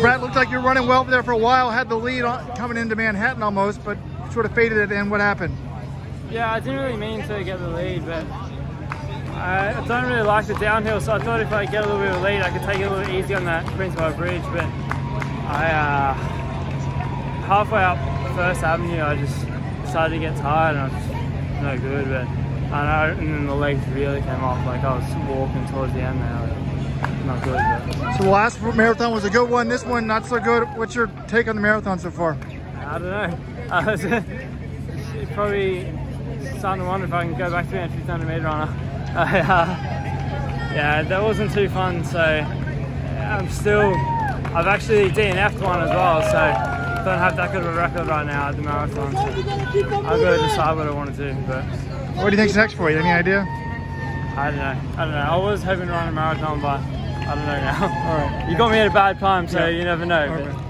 Brett, looked like you were running well there for a while, had the lead on, coming into Manhattan almost, but sort of faded the end. What happened? Yeah, I didn't really mean to get the lead, but I, I don't really like the downhill, so I thought if I get a little bit of lead, I could take it a little easy on that Queensboro Bridge, but I, uh, halfway up First Avenue, I just started to get tired and I was no good, but I know, and then the legs really came off, like I was walking towards the end there, not good. But. So the last marathon was a good one, this one not so good. What's your take on the marathon so far? I don't know. I was probably starting to wonder if I can go back to being a 1500 metre runner. I, uh, yeah, that wasn't too fun, so I'm still, I've actually DNF'd one as well, so don't have that good of a record right now at the marathon. So I've got to decide what I want to do. But what do you think's next for you? Any idea? I don't know. I don't know. I was hoping to run a marathon, but I don't know now. All right. You got me at a bad time, so yeah. you never know.